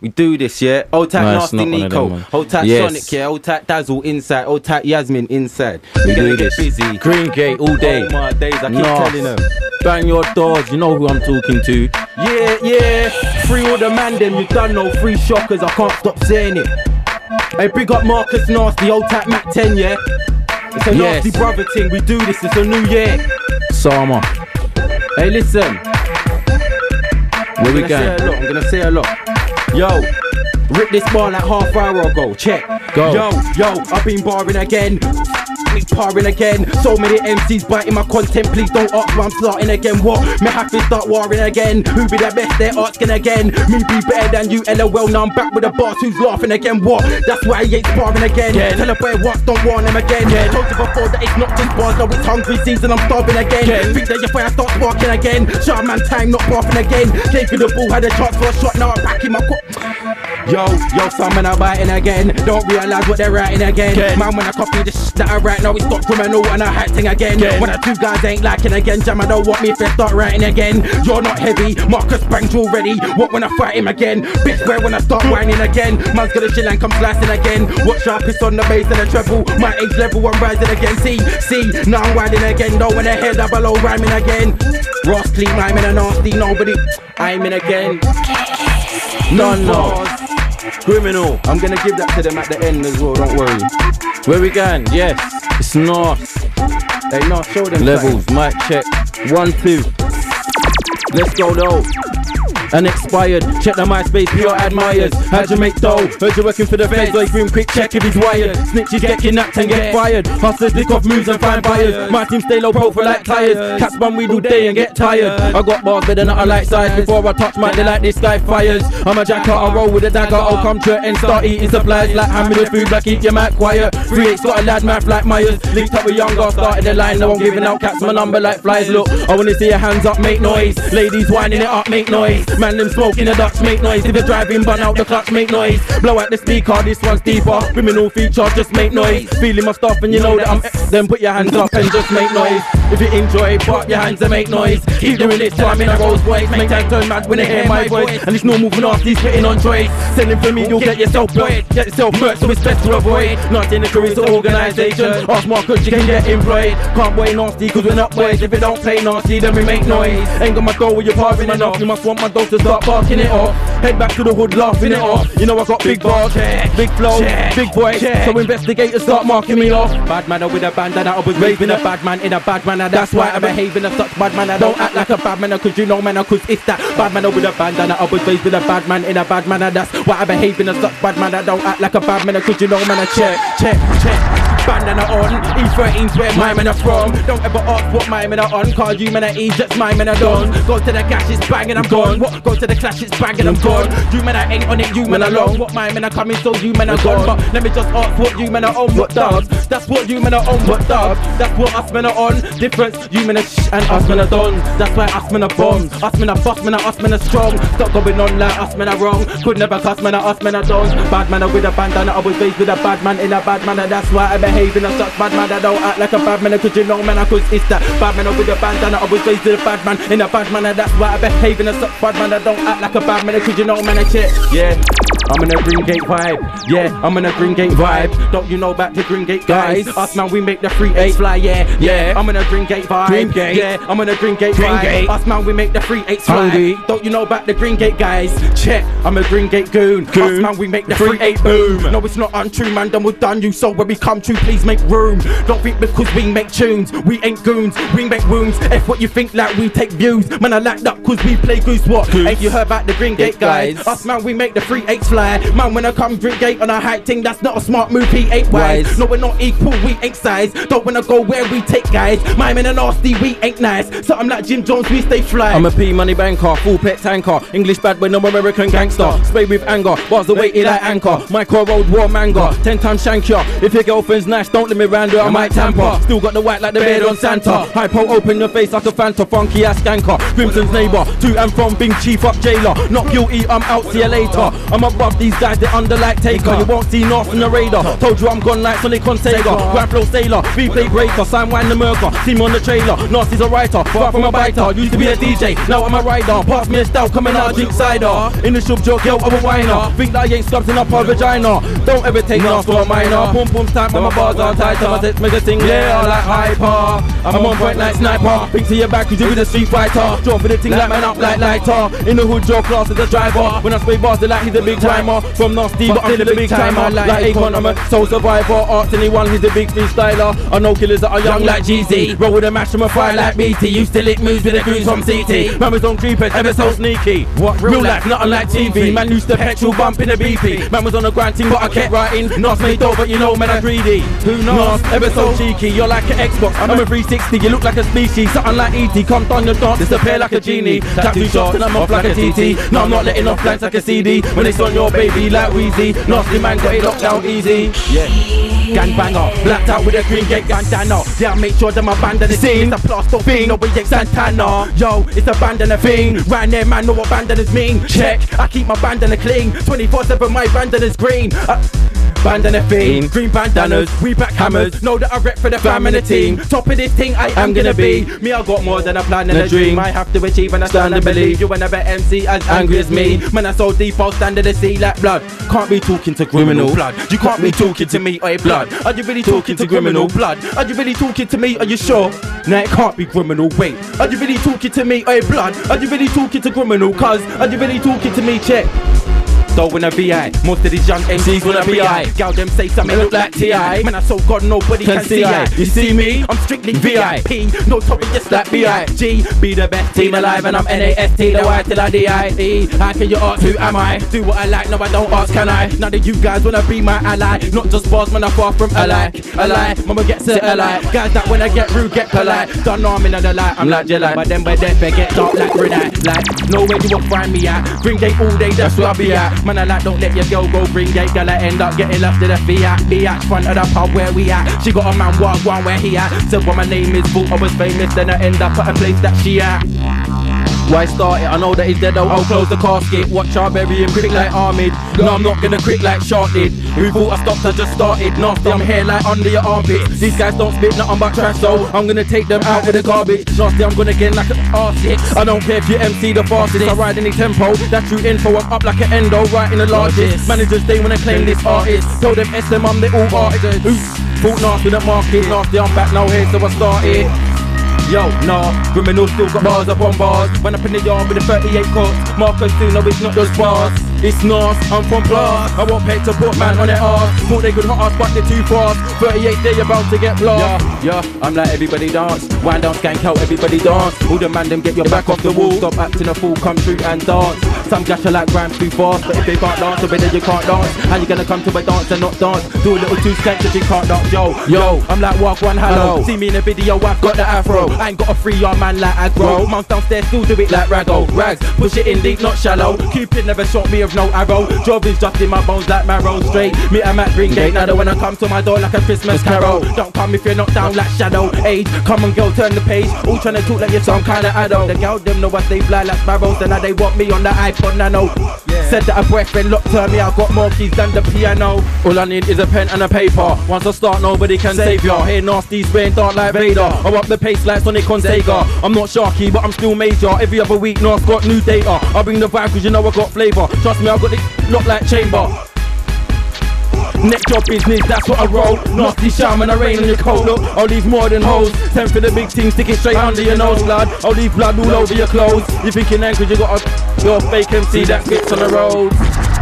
We do this, yeah. Old tight No, nasty not one of Nico. them, man. Tight Yes. Sonic, yeah. Old tight Dazzle inside. Old tight Yasmin inside. We We're do get this. busy. Green Gate all day. Oh my days, I keep Nas. telling them. Bang your doors, you know who I'm talking to. Yeah, yeah. Free all the man, them you done no free shockers. I can't stop saying it. Hey, big up Marcus Nasty, old tap Mac 10, yeah. It's a Yes. nasty brother thing. We do this. It's a new year. Sama. Hey, listen. Where we I'm say going? a lot. I'm gonna say a lot. Yo, rip this bar like half hour ago. Check. Go. Yo, yo, I've been barring again. Me parring again. So many MCs biting my content. Please don't ask why I'm starting again. What? Me have to start warring again. Who be the best? They're asking again. Me be better than you. LOL. Now I'm back with the boss who's laughing again. What? That's why he ain't sparring again. Again. Tell a boy once, don't warn him again. Again. Told you before that it's not just bars. No, it's hungry season. I'm starving again. Again. Think that your fire start sparking again. Shot man time, not barking again. Gave you the ball, had a chance for a shot. Now I'm back in my co- Yo, yo, some man are biting again. Don't realize what they're writing again. Again. Man, when I copy the sh that I write, now it's got Griminal and I acting again. Again. When the two guys ain't liking again, Jam, I don't want me if they start writing again. You're not heavy, Marcus banged already. What when I fight him again? Bitch, where when I start whining again? Man's gonna chill and come slicing again. Watch out, piss on the bass and the treble. My age level, I'm rising again. See, see, now I'm riding again. Though when the head up below, rhyming again. Ross clean, rhyming a nasty, nobody. I'm in again. None no. Griminal. I'm gonna give that to them at the end as well, don't worry. Where we going? Yes. It's not. Hey, no, show them Levels, mic check. One, two. Let's go though. Unexpired, check the MySpace, pure admirers. How'd you make dough? Heard you working for the feds, so grim quick check if he's wired. Snitches get kidnapped and get fired. Hustlers lick off moves and find buyers. My team stay low profile like tires. Cats bum weed all day and get tired. I got bars better not I like size. Before I touch my they like this guy fires. I'm a jacker, I roll with a dagger. I'll come to it and start eating supplies like hand me the food, like keep your mouth quiet. Three eight got a lad math like Myers. Linked up with younger, started the line. Now I'm giving out cats my number like flies. Look, I wanna see your hands up, make noise. Ladies winding it up, make noise. Man, them smoking the Dutch, make noise. If you're driving, burn out the clutch, make noise. Blow out the speaker, this one's deeper. Griminal feature, just make noise. Feeling my stuff and you know that I'm. Then put your hands up and just make noise. If you enjoy, put up your hands and make noise. Keep doing this till I'm in a Rolls Royce. Make time turn mad when they hear my voice. And it's no moving off, these spitting on choice. Sending for me, you'll get yourself blocked. Get yourself murked, so it's best to avoid. Not in the career, it's an organisation. Ask Marcus, you can get employed. Can't play nasty, cause we're not boys. If you don't play nasty, then we make noise. Ain't got my dough with your parting enough. You must want my dough to start barking it off. Head back to the hood, laughing it off. You know I got big bars, big flow, big voice. So investigators start marking me off. Bad man with a bandana, I was raised in a bad man in a bad manner. That's why I behave in a such bad manner. Don't act like a bad man, cause you know man, cause it's that bad man with a bandana. I was raised with a bad man in a bad manner. That's why I behave in a such bad manner. Don't act like a bad man, cause you know man, check, check, check. Bandana on, E13's where my men are from. Don't ever ask what my men are on, cause you men are E, just my men are done. Go to the cash, it's bang and I'm gone. What? Go to the clash, it's bang and I'm gone. You men are ain't on it, you men are long. What my men are coming, so you men are gone. But let me just ask what you men are on, what dubs? That's what you men are on, what dubs? That's what us men are on. Difference, you men are shh and us men are done. That's why us men are bombs. Us men are bust, men are us men are strong. Stop going on like us men are wrong. Could never cuss, men are us men are done. Bad man are with a bandana, I was raised with a bad man in a bad manner. That's why I behave in a such bad manner. Don't act like a bad man, cause you know man, cause it's that bad man with a bandana. I was raised with a bad man in a bad manner. That's why I behave in a such bad manner. Don't act like a bad man, cause you know man, I shit. Yeah. I'm in a Green Gate vibe, yeah. I'm in a Green Gate vibe. Don't you know about the Green Gate guys? Us man, we make the free eight fly, yeah, yeah. I'm in a Green Gate vibe, Green Gate. yeah. I'm in a Green Gate Green vibe. Gate. Us man, we make the free eight fly. Hungry. Don't you know about the Green Gate guys? Check, I'm a Green Gate goon. Us man, we make the Free free eight eight boom. boom. No, it's not untrue, man. Done, we've done you. So when we come true, please make room. Don't think because we make tunes, we ain't goons. We make wounds. F what you think like we take views. Man, I like that cause we play goose. What? Goose. Ain't you heard about the Green Gate Gate guys? guys. Us man, we make the free eights fly. Man, when I come Green Gate on a high thing, that's not a smart move. He ain't wise. Wise. No, we're not equal. We ain't size. Don't wanna go where we take guys. My men are nasty. We ain't nice. So I'm like Jim Jones. We stay fly. I'm a P money banker, full pet tanker, English bad but no American gangster. Spray with anger, bars the weighty like anchor. My Micro road war manga, ten times shank ya. If your girlfriend's nice, don't let me round her, I might tamper. Still got the white like the beard on Santa. Hypo open your face like a Fanta, funky ass skanker. Grimson's neighbour, to and from being chief up jailer. Not guilty, I'm out, see you later. I'm a Love these guys, they're under like taker. You won't see North in the radar. Told you I'm gone like Sonic on Sega. Grand flow sailor, replay breaker, sign wine the murker. See me on the trailer. Nasty's a writer, far from a biter. Used to be a DJ, now I'm a rider. Pass me a style, coming out drink cider. In the shop joke, yo, I'm a whiner. Think that I ain't scuffing up her vagina. Don't ever take Nas for a minor. Boom boom time, my bars are tight. My text make a sing, yeah, like hyper. I'm on point like sniper. Think to your back, cause you be the street fighter. Draw for the thing like man up like lighter. In the hood, Joe class as a driver. When I spray bars, they like he's a big From Nasty, but I'm still a big timer. Like Akon, I'm a soul survivor. Arts anyone, he's a big freestyler. I know killers that are young like GZ. Roll with a mash from a fire like BT. Used to lick moves with the goons from CT. Man was on creepers, ever so sneaky. What real life, not unlike TV. Man used to petrol bump in a BP. Man was on a grind team, but I kept writing. Nas made dope, but you know, man, I'm greedy. Who knows? Ever so cheeky. You're like an Xbox, I'm a 360. You look like a species, something like ET. Come down your dance, disappear like a genie. Tattoo shots, and I'm off like a TT. No, I'm not letting off blanks like a CD. When it's on your baby, like Weezy. Nasty man got it locked down easy. Yeah. Gang banger, blacked out with a green gate bandana. Yeah, I make sure that my band and the scene. It's a plaster thing, no way Santana. Yo, it's a band and a thing. Right there, man, know what bandanas mean. Check, I keep my bandana clean. 24 7, my bandana's green. Uh, Bandana theme, green bandanas, we back hammers. Know that I rep for the fam and the team. Top of this thing, I am gonna be. Me, I got more than a plan and a dream. I have to achieve and I stand and believe. You never MC as angry as me. Man, I so deep, I'll stand in the sea like blood. Can't be talking to Griminal blood. You can't be talking to me, eh, oi blood. Are you really talking to Griminal blood? Are you really talking to me? Are you sure? Nah, it can't be Griminal. Wait, are you really talking to me, oi blood? Are you really talking to Griminal? Cuz, are you really talking to me? Check when a VI. Most of these young MCs wanna be I. Gal them say something look like TI. Man, I so God nobody can, see I. You see me? I'm strictly VIP. No topic just like B.I.G. Be the best team alive and I'm N-A-S-T, the Y till I D-I-E. How can you ask who am I? Do what I like, no I don't ask can I? None of you guys wanna be my ally. Not just bars, man, I'm far from ally. Ally, mama get set ally. Guys that when I get rude, get polite. Don't know I'm in the light, I'm like Jelly. But then by death, they get dark like Renite. Like, no way you won't find me at. Bring day all day, that's where I be at. Man, I like, don't let your girl go Green Gate, girl, I end up getting left to the Fiat. Be at front of the pub where we at. She got a man walk one where he at. Said, well, my name is Boot, I was famous, then I end up at a place that she at. Why start it? I know that he's dead, I'll close the casket. Watch our bury him quick like Armid. No, I'm not gonna quick like Shark did. Who thought I stopped, I just started. Nasty, I'm here like under your armpits. These guys don't spit nothing but trash, so I'm gonna take them out with the garbage. Nasty, I'm gonna get like an R6. I don't care if you MC the fastest. I ride any tempo. That's true info, I'm up like an endo, right in the largest. Managers, they wanna claim this artist. Told them SM, I'm the all artists. Oops, thought nasty the market. Nasty, I'm back now here, so I started. Yo, nah, Griminals still got bars up on bars. When up in the yard with the 38 courts, Marcus still know it's not just bars. It's Nas, I'm from Blast. I want pay to put man on their ass. Thought they could hot us, but they're too fast. 38, they about to get blast. Yeah, yeah, I'm like everybody dance. Wind down, skank out, everybody dance. All the man them get your back off the wall. Stop acting a fool, come through and dance. Some gash are like rhymes too fast, but if they can't dance, then you can't dance. How you gonna come to my dance and not dance? Do a little too skank if you can't dance, yo. Yo, I'm like walk one hello. See me in a video, I've got the afro. I ain't got a free arm man like aggro. Mums downstairs still do it like Rago. Rags, push it in deep, not shallow. Cupid never shot me with no arrow. Job is just in my bones like my marrow. Straight, me I'm at Green Gate. Now that when I come to my door like a Christmas carol. Don't come if you're not down like shadow. Age, come on girl, turn the page. All trying to talk like you're some kind of adult. The girl them know what they fly like sparrows. And now they want me on the iPod Nano. Said that a boyfriend locked her me, I got more keys than the piano. All I need is a pen and a paper. Once I start, nobody can save ya. Here, nasty spraying dark like Vader. I up the pace like Sonic on Sega. I'm not Sharky, but I'm still major. Every other week, North got new data. I bring the vibe, cause you know I got flavor. Trust me, I got it locked like chamber. Neck job business, that's what I roll. Nasty shaman, I rain on your coat. Look, I'll leave more than holes. Ten for the big thing, stick it straight under your nose, blood. I'll leave blood all over your clothes. You thinking angry, you got a your fake MC that fits on the road.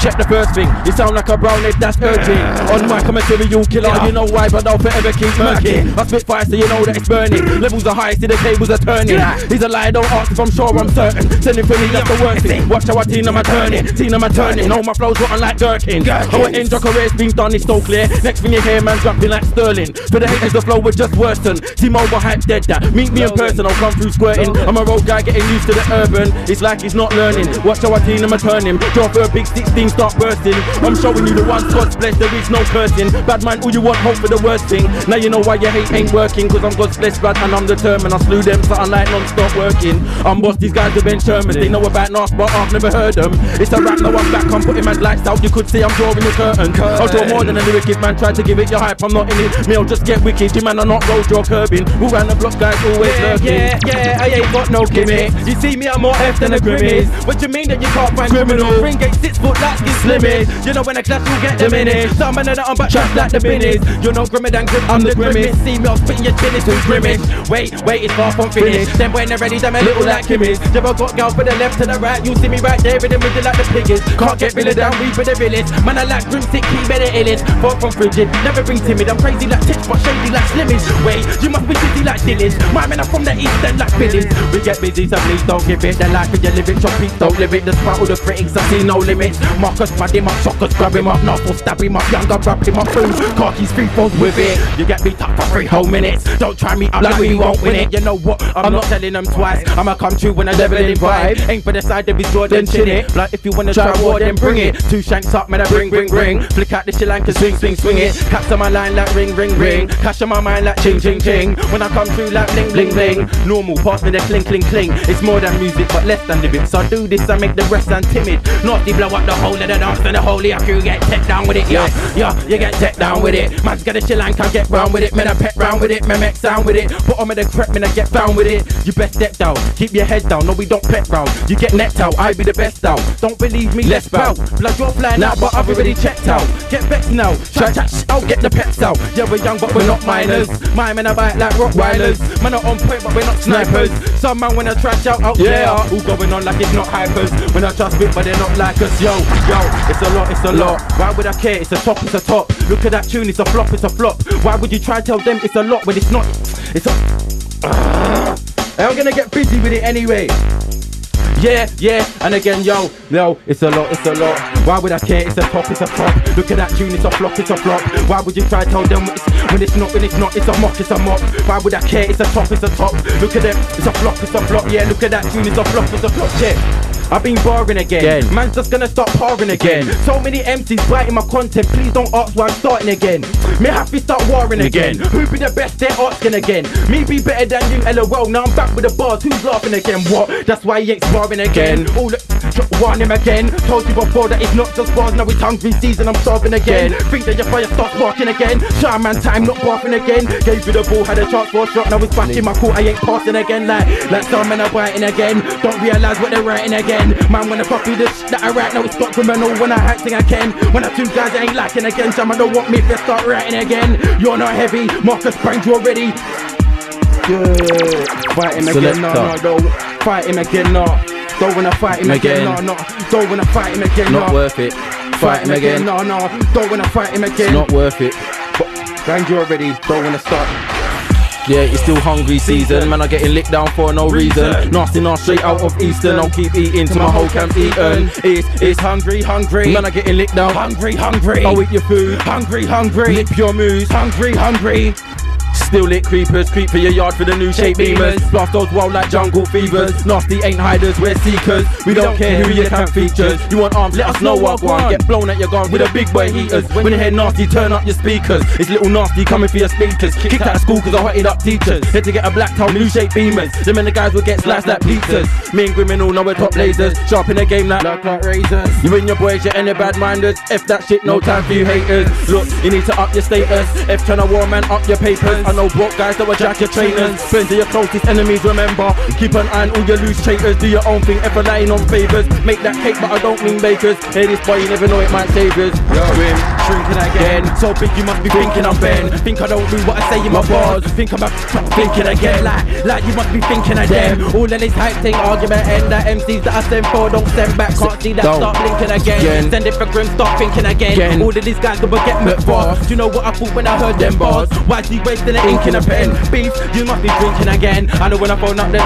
Check the first thing, you sound like a brown head that's urgent. On my material killer, you know why, but I'll forever keep murking. I spit fire so you know that it's burning. Levels are high, see the cables are turning. He's a lie, don't ask if I'm sure I'm certain. Sending for me, that's the worst thing. Watch how I team them, I turning. Team them, I turning. All my flows rotten like Durkin. How I end your career's been done, it's so clear. Next thing you hear, man, jumping like Sterling. For the haters, the flow would just worsen. T-Mobile hype dead that. Meet me in person, I'll come through squirting. I'm a road guy getting used to the urban. It's like he's not learning. Watch how I team them, I turn him. Draw for a big 16 things start bursting. I'm showing you the ones God's blessed, there is no cursing. Bad man, all you want, hope for the worst thing. Now you know why your hate ain't working, cause I'm God's blessed, bad and I'm determined. I slew them, so I like non-stop working. I'm boss, these guys have been Sherman. They know about Nas, but I've never heard them. It's a rap, now I'm back, I'm putting my lights out. You could see I'm drawing the curtain. I'll draw more than a lyric man. Try to give it your hype, I'm not in it. Me, I'll just get wicked. You man are not road, you're curbing. Who ran the block, guys always Yeah, lurking. yeah, yeah, I ain't got no gimmick. You see me, I'm more F than a grimace. What you mean that you can't find Griminal? Green Gate six foot like skin slimmage. You know when I clash, you get diminished. Some man that I'm back trash like the binnies. You know grimmer than grim, I'm the grimmest. See me, I'm spitting your chin into grimmage. Wait, wait, it's far from finished. Then when they're ready, them a little like Kimmy's. You ever got girl for the left to the right? You see me right there in the middle like the piggies. Can't get of down, we for the village. Man, I like grim, sick, keep better illest. Far from frigid, never bring timid. I'm crazy like tits, but shady like slimmage. Wait, you must be busy like Dillies. My men are from the east end like Billies. We get busy, so please don't give it. The life of your living, chop it, don't live it. Despite all the critics, I see no limits. Marcus, pad him up, shockers, grab him up, North stab him up, younger, grab him up, food. Khakis, free falls with it. You get me tough for three whole minutes. Don't try me up like we won't win it. You know what? I'm not telling them twice. I'ma come true when I level in vibe. Ain't for the side to be Jordan chin it. Like if you wanna try war, then bring it. Two shanks up, man, I bring, bring, bring. Flick out the Sri Lanka, swing, swing, swing it. Caps on my line like ring, ring, ring. Cash on my mind like ching, ching, ching. When I come through like bling, bling, bling. Normal, pass me the cling, cling, cling. It's more than music, but less than lyrics. I do this, I make the rest sound timid. Naughty blow up the whole of the dance and the whole of your crew get tech down with it. Yeah, yeah, you get tech down with it. Man's got a chill and can't get round with it. Man, I pet round with it. Man, make sound with it. Put on me the crap, man, I get found with it. You best step down, keep your head down. No, we don't pet round. You get necked out, I be the best out. Don't believe me, let's bow. Blood, you're flying out, but I've already checked out. Get vexed now, try I'll get the pets out. Yeah, we're young, but we're not minors. My men are bite like Rottweilers. Man are on point, but we're not snipers. Some man wanna trash out, out Yeah. there. All going on like it's not hypers. When I just spit, but they're not like us. Yo, yo, it's a lot, it's a lot. Why would I care? It's a top, it's a top. Look at that tune, it's a flop, it's a flop. Why would you try to tell them it's a lot when it's not? It's a. I'm gonna get busy with it anyway. Yeah, yeah, and again, yo, yo, it's a lot, it's a lot. Why would I care? It's a top, it's a flop. Look at that tune, it's a flop, it's a flop. Why would you try to tell them it's, when it's not, when it's not, it's a mock, it's a mock. Why would I care? It's a top, it's a top. Look at them, it's a flop, it's a flop. Yeah, look at that tune, it's a flop, it's a flop. Yeah. I've been barring again. Again. Man's just gonna start parring again. So many MCs biting my content. Please don't ask why I'm starting again. Me happy start warring again. Again. Who be the best? They're asking again. Me be better than you, LOL. Now I'm back with the bars. Who's laughing again? What? That's why he ain't sparring again. Again. All the warn him again. Told you before that it's not just bars. Now it's hungry season. I'm starving again. Again. Think that your fire starts sparking again. Shy man time, not barking again. Gave you the ball, had a chance for a shot. Now it's back in my court. I ain't passing again. Like, like some men are biting again. Don't realise what they're writing again. Man, when I copy this that I write, now it's got Griminal. When I act, thing I can. When I two guys ain't lacking again. Some don't want me if they start writing again. You're not heavy. Marcus Branch, you already. Yeah. Fight him again, no, no, no. Fight him again, no. Don't wanna fight him again, Again. no, no. Don't wanna fight him again, Not no. worth it. Fight him again. no, no. Don't wanna fight him again. It's not worth it. Bang you already. Don't wanna start. Yeah, it's still hungry season. Man, I'm getting licked down for no reason. Nasty, nasty, straight out of Eastern. I'll keep eating till my whole camp's eaten. It's, it's hungry, hungry. Man, I'm getting licked down. hungry, hungry. I'll eat your food. hungry, hungry. Lip your moves. hungry, hungry. Still lit creepers, creep for your yard for the new shape beamers. Blast those wild like jungle fevers. Nasty ain't hiders, we're seekers. We don't care who your camp features. You want arms, let us know what one. Get blown at your gun with a big boy heaters. When you hear nasty, turn up your speakers. It's little nasty coming for your speakers. Kicked out of school cause I hotted up teachers. Had to get a black towel, new shape beamers. Them and the guys will get sliced like pizzas. Me and Griminal know we're top lasers. Sharp in the game like Like like razors. you and your boys, you're any bad minders. F that shit, no time for you haters. Look, you need to up your status. F turn a war man, up your papers. I know broke guys that will jack your trainers. Friends are your closest enemies, remember. Keep an eye on all your loose traitors. Do your own thing, ever lying on favors. Make that cake, but I don't mean bakers. Hey, this boy, you never know it might save us. Swim, shrinking again. So big you must be thinking I'm Ben. Think I don't do what I say in my bars. Think I'm thinking again. Like, like you must be thinking of them. All of this hype thing, argument end. That MCs that I send for don't send back. Can't see that Don't. start blinking again. Again. Send it for grim, start thinking again. Again. All of these guys that will get met for. Do you know what I thought when I heard them bars? Why do you waste than the ink in a pen. Beef, you must be drinking again. I know when I phone up, then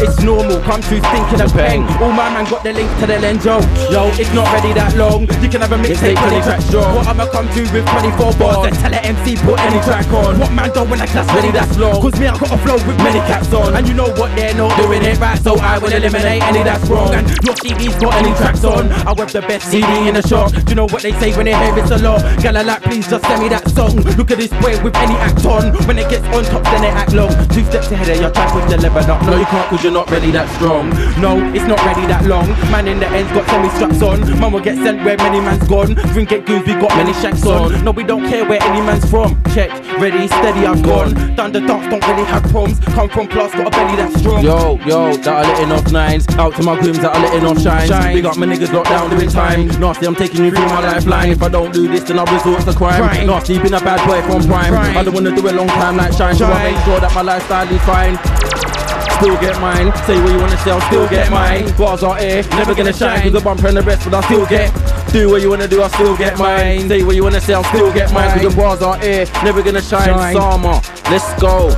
it's normal. Come through thinking of pen. All my man got the link to the lens, yo. Yo, it's not ready that long. You can have a mixtape when it's track strong. What I'ma come to with 24 bars? Then tell the MC put any track on. What man don't when I class ready that's long? Cause me, I got a flow with many caps on. And you know what they're not doing it right, so I will eliminate any that's wrong. And your CD's got any tracks on. I web the best CD in the shop. Do you know what they say when they hear it's a lot? Gala like, please just send me that song. Look at this boy with any act on. When it gets on top, then it act long. Two steps ahead of your track with the level up. No, you can't cause you're not really that strong. No, it's not ready that long. Man in the end's got so many straps on. Man will get sent where many man's gone. Drink it goons, we got many shanks on. No, we don't care where any man's from. Check, ready, steady, I've gone. Done the dance, don't really have problems. Come from plus, got a belly that's strong. Yo, yo, that are letting off nines. Out to my grooms that are letting off shines. Shines. Big up my niggas locked down doing time. Nasty, I'm taking you through my lifeline. If I don't do this, then I'll resort to crime. Crime. Nasty, been a bad boy from prime. Prime. I don't wanna do it long time like shine. So I make sure that my lifestyle is fine. Still get mine, say what you wanna say, I'll still get mine. Bars are here, never gonna shine. Cause the bumper and the rest, but I'll still get. Do what you wanna do, I'll still get mine. Say what you wanna say, I'll still get mine. Cause the bars are here, never gonna shine. Shine. Sama, let's go.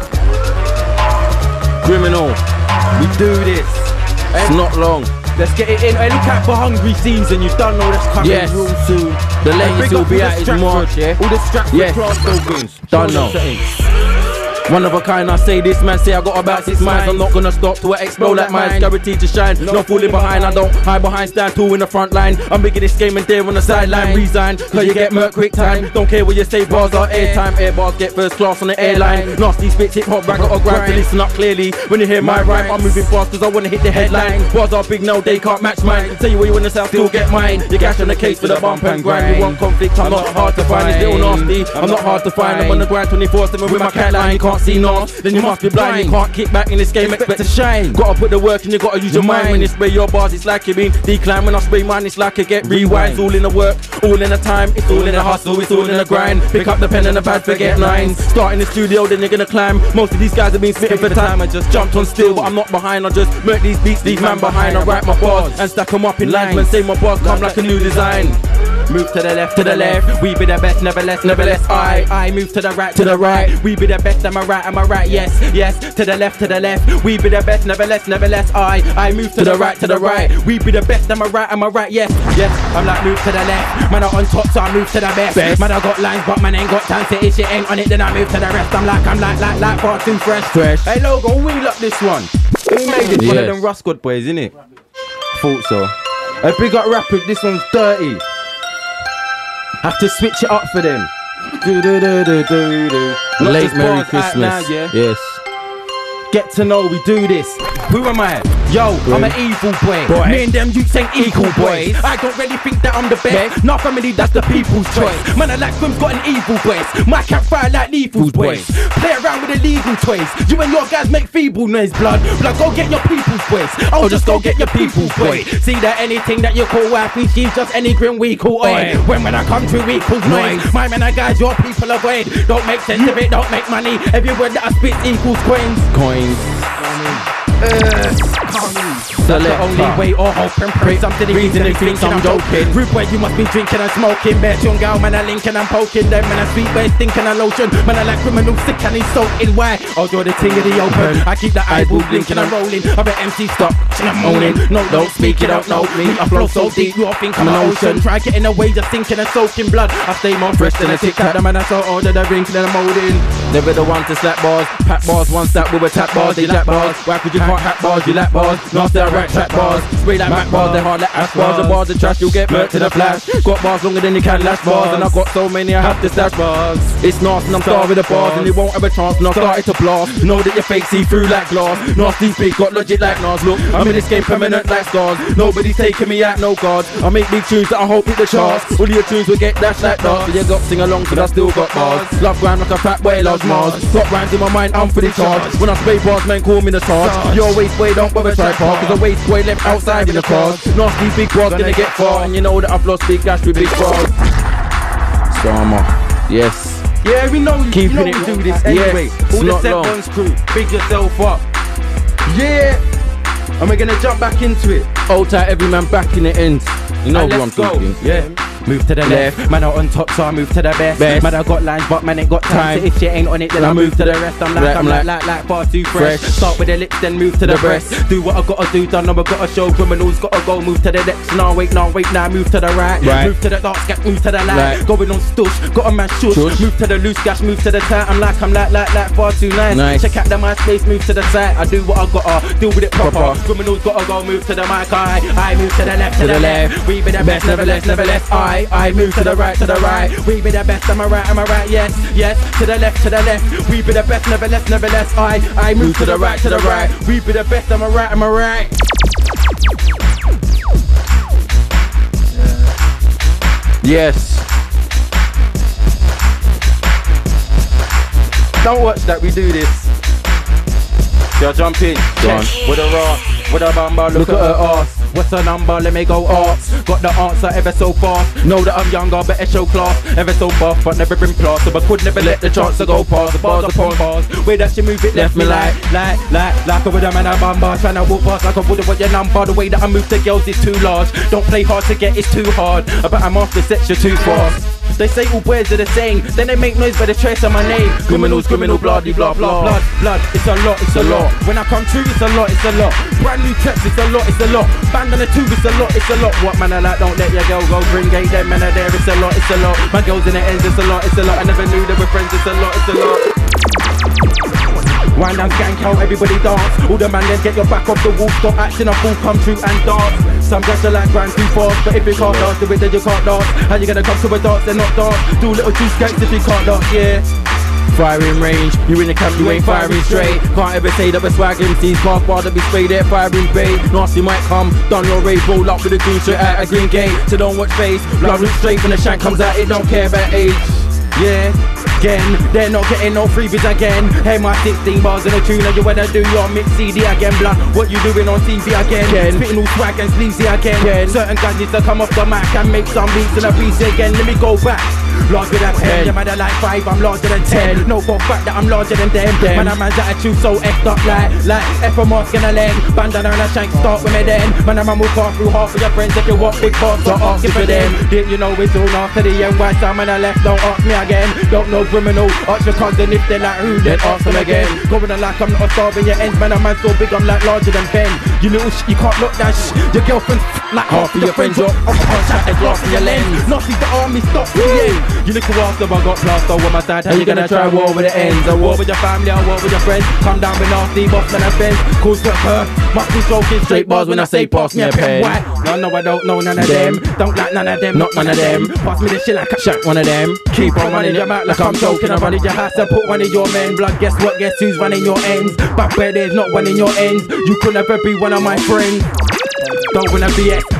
Griminal, we do this. It's not long. Let's get it in. Look out for hungry season. You don't know that's coming Yes. real soon. The latest will be out Stratford- March, yeah? All the Stratford Yes. tokens. Don't know. One of a kind, I say this man say I got about six minds. I'm not gonna stop till I explode like mine. Guaranteed to shine, no fooling behind. I don't hide behind, stand tall in the front line. I'm big in this game and there on the sideline. Resign, cause you get murk quick time. Don't care what you say, bars are airtime. Air bars get first class on the airline. Nasty spit, hip hop, ragga or grind. To listen up clearly when you hear my rhyme. I'm moving fast cause I wanna hit the headline. Bars are big, no, they can't match mine. Say you what you wanna say, I'll still get mine. You cash on the case for the bump and grind. You want conflict, I'm not hard to find. It's little nasty, I'm not hard to find. I'm on the grind 24 7 with my cat line. You can't see then you must be blind. You can't kick back in this game, expect to shine. Gotta put the work in, you gotta use your mind. When you spray your bars, it's like you been decline. When I spray mine, it's like I get rewind. It's all in the work, all in the time, it's all in the hustle, it's all in the grind. Pick up the pen and the pad, forget lines. Start in the studio, then you're gonna climb. Most of these guys have been spitting for time. I just jumped on still, but I'm not behind. I just murk these beats, these man behind. I write my bars and stack them up in lines. Man, say my bars come like a new design. Move to the left, to the left. We be the best, never less, never less. I, I move to the right, to the right. We be the best, am I right, am I right? Yes, yes. To the left, to the left. We be the best, never less, never less. I, I move to the right, to the right. We be the best, am I right, am I right? Yes, yes. I'm like move to the left. Man, I on top, so I move to the best. Best. Man, I got lines, but man ain't got time to issue ain't on it. Then I move to the rest. I'm like, I'm like, like, like, far too fresh. Fresh. Hey, Logan, wheel up this one. Who made it? One of Yes. them Ruff Sqwad boys, innit? Thought so. Hey, big up Rapid, this one's dirty. Have to switch it up for them. Do do do do do do. Late Merry out now, Christmas. yeah. Yes. Get to know we do this. Who am I? Yo, I'm an evil boy. Boy. Me and them youths ain't equal boys. boys. I don't really think that I'm the best. Not family, that's the people's choice. Man, I like them got an evil voice. My cat fire like lethal boys. Play around with illegal toys. You and your guys make feeble noise, blood. Blood, go get your people's voice. I'll oh, just go get your people's boy. See that anything that you call wifey, she's just any grim we call oi. When when I come through, we cause noise. Noise. My man, I guys, your people avoid. Don't make sense of it, don't make money. Every word that I spit equals coins. Coins. That's the only way or hope and pray Something the reason they think I'm joking. boy you must be drinking and smoking. Best young girl man I linking and I'm poking them. Man I sweet boy thinking and lotion. Man I like Griminal sick and he's soaking Why? Oh, I'll draw the ting of the open. I keep the eyeball blinking and rolling. I bet MC stop and I'm moaning. No don't speak you don't know me. I flow so deep you all think I'm an ocean. Try getting away just sinking and soaking blood. I stay more fresh than a tic tac. The man I so older the ring than I'm molding Never the one to slap bars, pat bars, one step with a tap bars, they lap bars. Why could you can't hat bars, you lap bars? I right track bars, spray like Mac bars, they're hard like ash bars. The bars are trash, you'll get burnt to the flash. Got bars longer than you can lash bars, and I got so many I have to stash bars. It's nasty, I'm starving the bars, and you won't have a chance. And I started to blast. Know that you're fake, see through like glass. Nasty speak, got logic like Nas. Look, I'm in this game permanent like stars. Nobody's taking me out, no guards. I make big tunes that I hope hit the charts. All your tunes will get dashed like darts. You got sing along, cause I still got bars. Love grind like a fat boy loves Mars. Got rhymes in my mind, I'm for the charge. When I spray bars, man, call me the charge. Your waist boy, don't bother try park. Cause the waist boy left outside in the cars. Nasty big bars gonna get far. And you know that I've lost big cash with big bars. Sama, yes. Yeah, we know you, Keeping you know it- we do this Yes, anyway. it's All the Set long. Crew, big yourself up. Yeah, and we're gonna jump back into it. Hold tight, every man back in the end. You know And who I'm go. talking. Yeah. Move to the left. Man, I on top, so I move to the best. Best. Man, I got lines, but man, ain't got time. So if she ain't on it, then I move to the rest. I'm like, Right, I'm I'm like, like- like, far too fresh. Fresh. Start with the lips, then move to the, The breast. breast. Do what I gotta do, done. Now I gotta show Griminals, gotta go. Move to the left. Nah, wait, nah, wait, nah, move to the right. Right. Move to the dark, get move to the light. Right. Going on stush, got a man shush. Shush. Move to the loose gas, move to the tight. I'm like, I'm like, like, like, far too nice. Nice. Check out the MySpace, move to the side. I do what I gotta, deal with it proper. Proper. Griminals gotta go, move to the mic. I, I move to the left, to, To the, the left. left. We be the best, never less, never less. I, I move to the right, to the right. We be the best, am I right, am I right? Yes, yes. To the left, to the left. We be the best, never less, never less. I, I move to the right, to the right. We be the best, am I right, am I right? Yes. Don't watch that, we do this. Y'all jump in. Go on. With a raw, with a bamba, look, Look at her ass. What's her number? Let me go ask. Got the answer ever so fast. Know that I'm younger, better show class. Ever so buff, but never been plastered. But could never let the chance to go past. The bars upon bars. Way that she move it left me like, like, like, like a with a man a bamba. Tryna walk past like I would with your number. The way that I move to girls is too large. Don't play hard to get, it's too hard. But I'm after sex, you're too fast. They say all boys are the same, then they make noise by the trace of my name. Griminals, Griminal, blah, blah, blah, blah, blood, blood. It's a lot, it's a lot. When I come through, it's a lot, it's a lot. Brand new text, it's a lot, it's a lot. Band on the tube, it's a lot, it's a lot. What man I like, don't let your girl go. Green Gate, them man are there, it's a lot, it's a lot. My girls in the ends, it's a lot, it's a lot. I never knew they were friends, it's a lot, it's a lot. Wind down, skank out, everybody dance. All the man then get your back off the wall, stop acting a fool, come true and dance. Some guys are like grind too fast, but if you can't dance to it, then you can't dance. How you gonna come to a dance, then not dance? Do little juice skates if you can't dance, yeah. Firing range, you in the camp, you ain't firing straight. Can't ever say that we're swag MCs, can't to be sprayed there, firing bay. Nasty might come, done your raid, roll up with a green straight out a green gate. So don't watch face, blood straight when the shank comes out, it don't care about age. Yeah, again, they're not getting no freebies again. Hey, my 16 bars in a tuner, you wanna do your mix CD again, blood. What you doing on TV again? Again. Spitting all swag and sleazy again. Again. Certain guys need to come off the mic and make some beats and a piece again. Let me go back. Larger than 10, Ten. yeah, man, I like 5, I'm larger than 10. Ten. No, for fact that I'm larger than them. Them. Man, a man's attitude so effed up like, like F a mask and a leg. Bandana and a shank, start with me then. Man, I'm a move far through half of your friends if you want big boss, so ask for them. Didn't you know it's all after the NY time and I left, don't ask me again. Don't know Griminal, ask your cousin if they're like who, then ask them again. Going on like I'm not a star when your ends, man, a man so big, I'm like larger than Ben. You little sh, you can't look that sh. Your girlfriend like half of your friends, you're I'm shot at glass in your lens. See the army stop me, yeah. You look little after I got plaster with my side, how you gonna try war with the ends? A war with your family, a war with your friends. Come down with nasty boss and a fence. Cool to her, must be smoking straight bars when I say pass me a pen. Why? No, no, I don't know none of them. Don't like none of them, not none of them. Pass me the shit like a shot, one of them. Keep on running your mouth like I'm joking. I'm running your house and put one in your men. Blood, guess what? Guess who's running your ends? Back where there's not one in your ends. You could never be one of my friends. Don't wanna BS.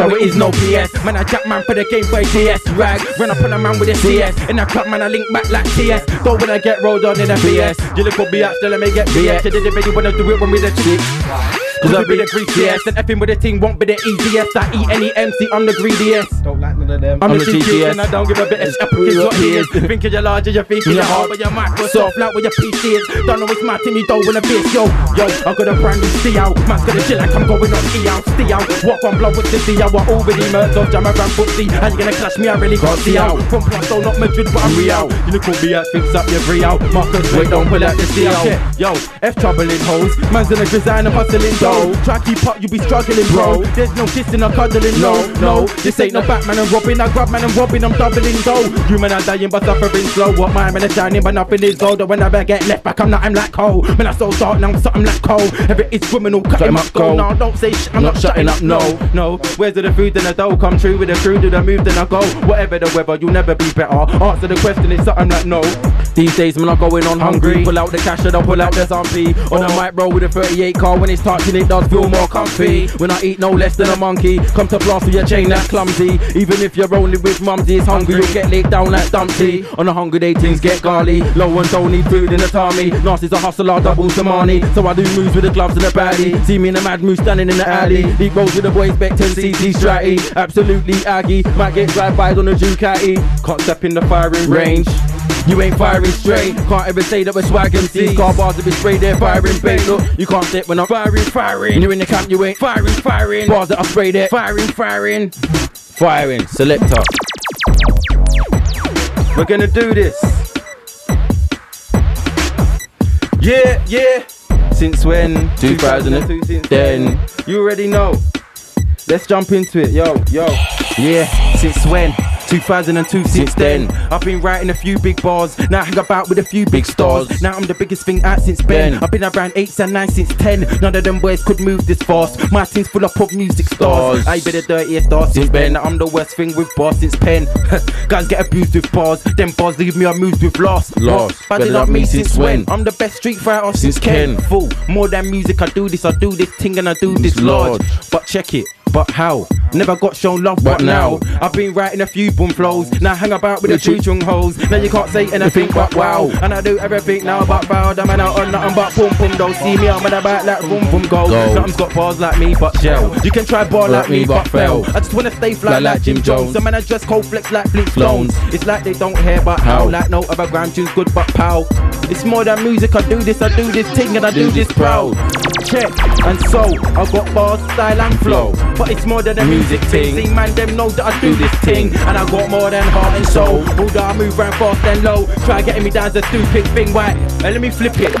So it is no PS. Man, I jack man for the game for DS. Rag, run up on a man with a CS. In a club, man, I link back like TS. Don't wanna get rolled on in a BS. You look for BS, still let me get BS. You didn't really wanna do it when we the chick. Cause I be the greasiest and effing with the team won't be the easiest. I eat any MC, I'm the greediest. Don't like none of them. I'm, the GTS and I don't give a bit of shit because what he is. Thinking you're larger, you're thinking you're hard, but you're Microsoft like where your PC is. Don't know it's my team, you don't wanna be Yo, yo, I got a brand new see out. Man's got a shit like I'm going on E out, stay out. Walk on blood with the C out. What already murdered, dodge, I'm around footsie. How you gonna clash me? I really can't see out. From Plaistow, not Madrid, but I'm real. You look all me out, fix up your free out. Marcus, wait, don't pull out the C out. Yo, F troubling hoes. Man's in a grizzly and I'm hustling dough. Try keep up, you be struggling, bro. There's no kissing or cuddling, no, no. This ain't no Batman and Robin. I grab man and Robin, I'm doubling dough. Human are dying but suffering slow. What my man is shining but nothing is gold. When I get left back, I'm not, I'm like coal. Man, I so dark now, I'm something like cold. If it is Griminal, cut him up, go. No, don't say shit, I'm not, shutting up, no, no. Where's the food and the dough? Come true with the crew, do the move, then I go. Whatever the weather, you'll never be better. Answer the question, it's something like no. These days, man, I'm going on hungry. Pull out the cash and I'll pull out the zombie. On a mic bro, with a 38 car. When it's touching, it does feel more comfy. When I eat no less than a monkey, come to blast with your chain that's clumsy. Even if you're only with mumsy, it's hungry. You'll get laid down like Dumpty. On a hungry day, things get garly. Low ones don't need food in the tummy. Nasty's a hustler, double Samani. So I do moves with the gloves and the baddie. See me in a mad mood standing in the alley. Deep rolls with the boys, back Beckton, CT Stratty. Absolutely Aggie. Might get drive-bys on the Ducati. Can't step in the firing range. You ain't firing straight. Can't ever say that we're swag MCs. Car bars to be sprayed, they're firing bait. Look, you can't step when I'm firing, firing. You're in the camp, you ain't firing, firing. Bars that I spray there, firing, firing. Firing, selector. We're gonna do this. Yeah, yeah. Since when? 2002, then. You already know. Let's jump into it. Yo, yo. Yeah, since when? 2002 since then. I've been writing a few big bars. Now I hang about with a few big stars. Now I'm the biggest thing out since Ben. I've been around 8s and 9 since 10. None of them boys could move this fast. My team's full up of music stars. I be the dirtiest star since Ben. I'm the worst thing with bars since Pen. Guys get abused with bars. Them bars leave me amused with loss. Lost. But Better not me since when? I'm the best street fighter since, Ken. Full. More than music, I do this, I do this thing and I do this large. But check it. But how? Never got shown love, but, But now. now. I've been writing a few boom flows. Now hang about with the the- chung hoes. Now you can't say anything but wow. And I do everything now but bow. The man out on nothing but boom boom. Don't see me, I'm on about like boom boom go. Go. Nothing's got bars like me but gel. You can try ball like, me but fail. I just wanna stay fly like, Like Jim Jones. Some man I just cold flex like Flones. Stones. It's like they don't hear but how. Like no other gram tunes good but pow. It's more than music. I do this, I do this thing, and I do, Do this this proud. Check and so I got bars, style and flow. But it's more than a music thing. See man, them know that I do this thing, and I got more than heart and soul. Although I move round fast and low, try getting me down's a stupid thing. Why? Hey, let me flip it.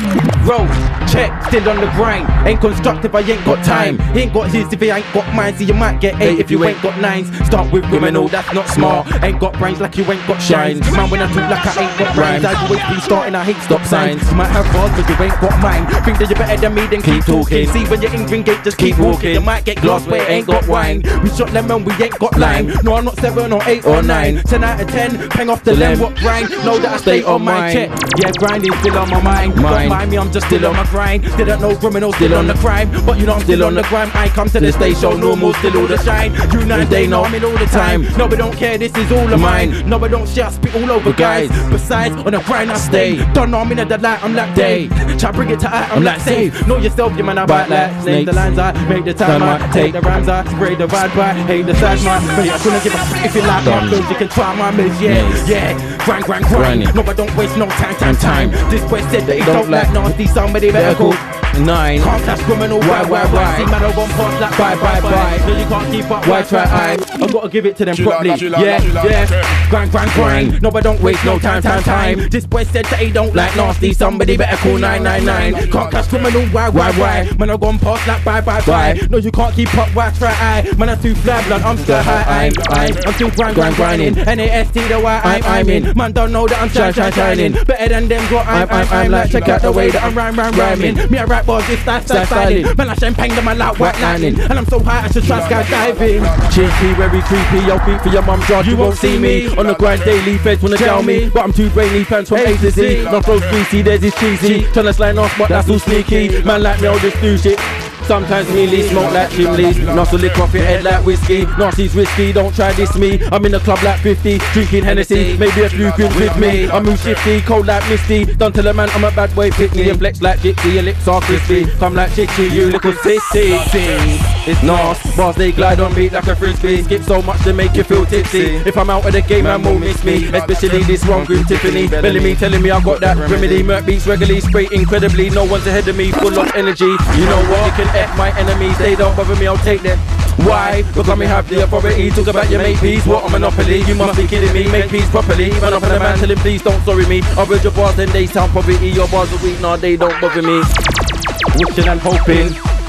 Roll, check, still on the grind. Ain't constructive, I ain't got time. He ain't got his if he ain't got mine. So you might get eight if you ain't got nines. Start with Griminal, oh, that's not smart. Ain't got brains like you ain't got shines. Man, when I talk like I ain't got brains, I always be starting. I hate stop signs. You might have bars, but you ain't got mine. Think that you're better than me, then keep, talking. See when you're in green gate, just keep walking. You might get glass it ain't got wine. We shot lemon, we ain't got lime. No, I'm not seven or eight or nine. Ten out of ten, hang off the lem. What grind? Know that I stay on my check. Yeah, grind is still on my mind. Don't mind me, I'm just still on my grind. Didn't know Griminals still on the crime. But you know I'm still on the grind. I come to the stage, show normal, still all the shine. You know they know I'm in all the time. No, we don't care, this is all of mine. No, we don't share, I spit all over guys. Besides, on the grind I stay. Don't know I'm in the light, I'm like day. Try bring it to eye, I'm like safe. Know yourself, you man, I bite like snake. The lines I make the time I take the rhymes I spray the vibe by. Hate the size man. But I couldn't give a f- if you like my flows, you can try my miss. Yeah, yeah. Grind, grind, grind. Grind. No, I don't waste no time, time, Time. This boy said that he don't Don't like like- nasty. Somebody better call. Nine. Can't catch Griminal, why, why, why? See, man, I won't pass like bye, bye, bye. No, you can't keep up, why, try, I? I gotta give it to them properly. Yeah, yeah. Grind, grind, grind. No, I don't waste no time, time, time. This boy said that he don't like nasty. Somebody better call 999. Can't catch Griminal, why, why, why? Man, I gone past like bye, bye, bye. No, you can't keep up, why, try, I? Man, I'm too fly, blood, I'm still high, I, I. I'm still grind, grind, Grind, grinding. N-A-S-T, the why I'm, I'm, I'm I'm in. Man, don't know that I'm shine, shine, shining. Better than them, what I'm, I'm, I'm, I'm, I'm, like. Check out the way that I'm rhyme, rhyme, rhyming. Me, I rap bars, this style, style, Style styling. Man, I champagne them, I like white lightning. And I'm so high, I should try skydiving. Cheeky, very creepy, yo, creep for your mum, George, you, won't see me. On the grind daily, feds wanna Tell tell me. But I'm too brainy, pants from A to Z. No flows greasy, there's this cheesy. Tryna slide off, but that's all sneaky. Man like me, I'll just do shit Sometimes me mealy, smoke like chimneys Nasty lick off your head like whiskey. Nasty's risky, don't try this me. I'm in the club like 50, drinking Hennessy. Maybe a few grins with me. I move shifty, cold like Misty. Don't tell a man I'm a bad boy, pick me And flex like Gypsy, your lips are crispy. Come like Chichi, you little sissy. It's Nas, bars they glide on beat like a frisbee. Skip so much to make you feel tipsy. If I'm out of the game, man won't miss me. Especially this one group Tiffany. Belling me, telling me I got that remedy. Merc beats regularly, spray incredibly. No one's ahead of me, full of energy. You know what, you can My enemies They don't bother me, I'll take them why? Because I have the authority. Talk about your mate peace, what a monopoly. You must be kidding me, make peace properly. Man up on the man, tell him please don't sorry me. I read your bars, then they sound poverty. Your bars are weak, nah they don't bother me. Wishing and hoping.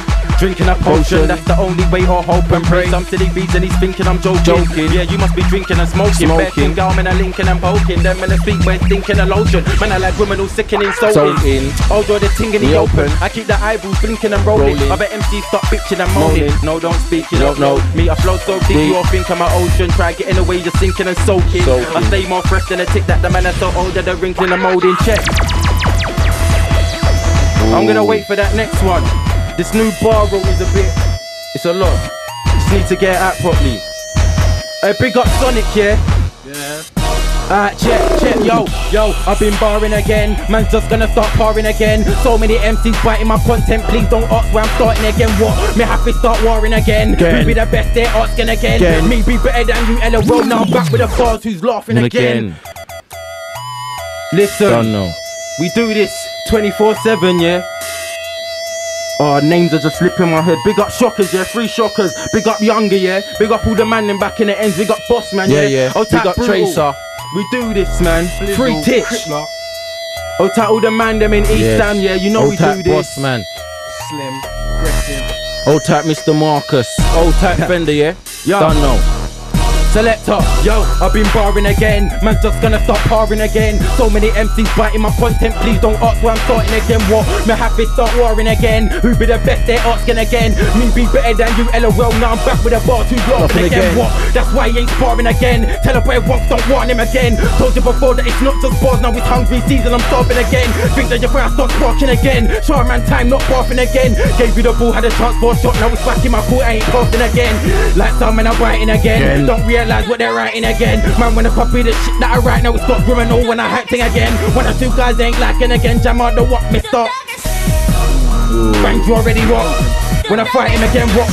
Drinking a potion, that's the only way or hope and pray. Some silly beats and he's thinking I'm joking. Joking. Yeah, you must be drinking and smoking. Smoking. Betting, girl, man, I linking and poking. Them in the feet, we're thinking a lotion. Man, I like women who sickening, so in. in. Oh, do the ting in the open. open. I keep the eyeballs blinking and rolling. Rolling. I bet MC stop bitching and moaning. Moaning. No, don't speak, you don't know. know. Me, I flow so deep, Deep. you all think I'm an ocean. Try getting away, you're sinking and soaking. Soaking. I stay more fresh than a tick that the man is so old that the wrinkling and molding. Check. I'm gonna wait for that next one. This new bar roll is a bit. It's a lot. Just need to get out properly. Hey, big up Sonic, yeah? Yeah. Alright, check, check, yo, yo, I've been barring again. Man's just gonna start parring again. So many MCs biting my content, please don't ask where I'm starting again. What? Me have to start warring again. Again. We be the best, they're asking again. Again. Me be better than you, LOL. Now I'm back with the bars who's laughing again. again Listen. Don't know We do this 24 7, yeah? Oh, names are just slipping my head. Big up shockers, yeah, three shockers. Big up younger, yeah. Big up all the man in back in the ends. Big up boss man, yeah. Yeah, yeah. Oh, Big tap up brutal. Tracer. We do this, man. Free Blizzle, titch. Oh, tap all the man them in East Yes. Ham, yeah. You know Old we do this. boss man. Slim, aggressive. Old type Mr. Marcus. Oh, tap Fender, yeah? Yo. Don't know. Selector, yo, I've been barring again. Man, just gonna stop parring again. So many MCs biting my content, please don't ask why I'm starting again. What? Me happy start warring again. Who be the best? They're asking again. Me be better than you, lol. Now I'm back with a bar too long Nothing again. again. What? That's why he ain't sparring again. Tell a boy once, don't warn him again. Told you before that it's not just bars, now it's hungry season, I'm starving again. Think that your boy I start sparking again. Show man time, not barfing again. Gave you the ball, had a chance for a shot, now it's back in my court, I ain't passing again. Like some men are writing again. Again. Don't realize what they're writing again. Man, when I copy the shit that I write, now it's got Griminal when I acting again. When I two guys ain't lacking again, jam out the what, mister. Bang, you already what? When I fight him again, what?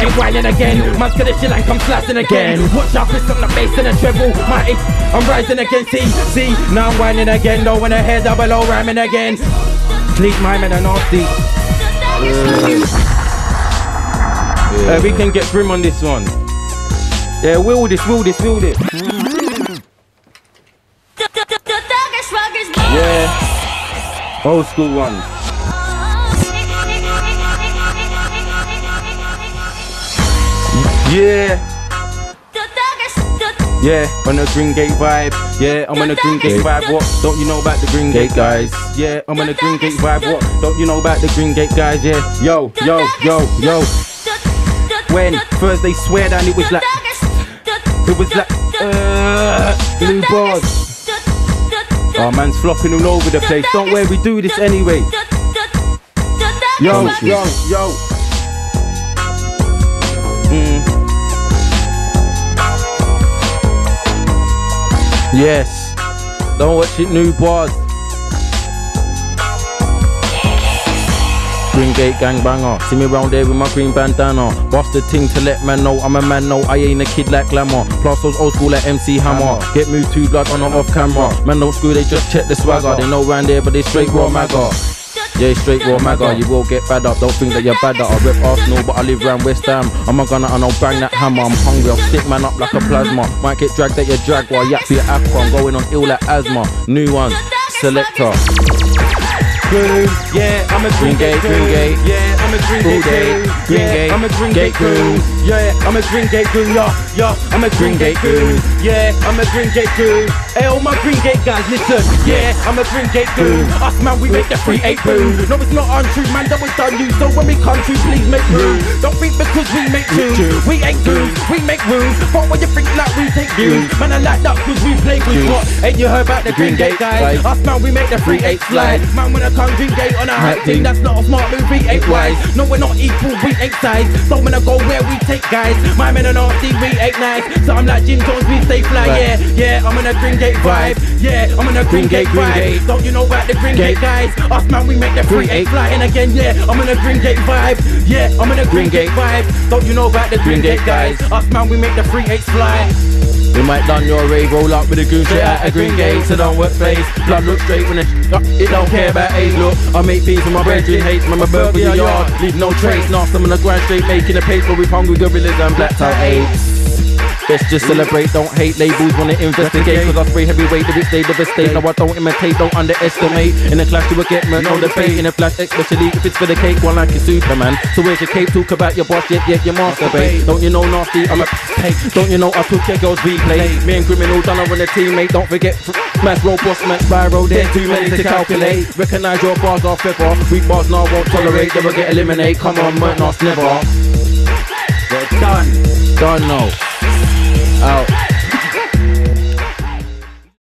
Ain't whining again, man's gonna chill and come slicing again. Watch out, on the bass and the treble. My ape, I'm rising again. See, see, now I'm whining again. Though when I head double low rhyming again. Sleep my man and nasty. Uh, we can get grim on this one. Yeah, will this, will this, will this. Yeah. Old school ones. Yeah. Yeah, on the Green Gate vibe. Yeah, I'm on the Green Gate vibe. What don't you know about the Green Gate guys? Yeah, I'm on the Green Gate vibe. What don't you know about the Green Gate guys? Yeah, yo, yo, yo, yo. When first they swear down, it was like, it was like, uh, blue bars. Oh, man's flopping all over the place. Don't worry, we do this anyway. Yo, yo, yo. Mm. Yes. Don't watch it, new bars. Green Gate gang banger. See me round there with my green bandana. Bust the ting to let man know I'm a man. No, I ain't a kid like glamour. Plus those old school like MC Hammer. Get moved two blood on or off camera. Man don't screw, they just check the swagger. They know round there, but they straight raw magger. Yeah, straight raw magger. You will get bad up. Don't think that you're bad up. I rep Arsenal, but I live round West Ham. I'm a gunner and I'll bang that hammer. I'm hungry. I'll stick man up like a plasma. Might get dragged at your Jaguar. Yap for your aqua. I'm going on ill like asthma. New one. Selector. Goon, yeah, I'm a Green Green Gate Green. Gate. yeah, I'm a Green Gate. Green yeah, Gate, I'm a Green Gate goon. Yeah, I'm a Green Gate goon, yeah, yeah, I'm a Green Gate goon, yeah, I'm a Green Gate goon. Hey, all my Green Gate guys, listen, yeah, I'm a Green Gate goon. Us man, we make the free eight boom. No, it's not untrue, man, that was done you. So when we come through, please make room. Don't think because we make tunes, we ain't goons, we make rooms. But when you think like we take views, man, I like that cause we play with what? Ain't you heard about the Green Gate guys? Us man, we make the free eight slide. Man, when I come Green Gate on a hype thing, that's not a smart move, we ain't wise. No, we're not equal, we ain't size. So when I go where we take guys, my men are nasty, we ain't nice. So I'm like Jim Jones, we stay fly, yeah, yeah. I'm on a Green Gate vibe, yeah. I'm on a Green, Green Gate, Green vibe. Gate. Don't you know about the Green Gate, Gate. guys? Us man, we make the free eight Gate. flying again, yeah. I'm on a Green Gate vibe, yeah. I'm on a Green, Green Gate, vibe. Don't you know about the Green, Gate, guys? Us man, we make the free eights fly. We might done your rave, roll up with a goon straight out a green gate, so don't work face. Blood look straight when it, it don't care about age. Look, I make peace with my brethren, hate my birth in the yard. Leave no trace, nasty on the grind straight, making a paper with hungry gorillas and black tie apes. Let's just celebrate, don't hate labels, wanna investigate. Cause I spray heavyweight, bitch they devastate. No, I don't imitate, don't underestimate. In the clash, you will get murdered, no debate. In a flash, especially if it's for the cake, one like a Superman. So where's your cape? Talk about your boss, yet, yet, your masturbate. Don't you know nasty? I'm a hey, Don't you know I took your girls replay? Me and Griminal done on a teammate. Don't forget, mass roll boss, man, spiral. There's too many to calculate. Recognize your bars are feather. Weak bars now won't tolerate, they will get eliminate. Come on, man, not never. We're done. Done now out.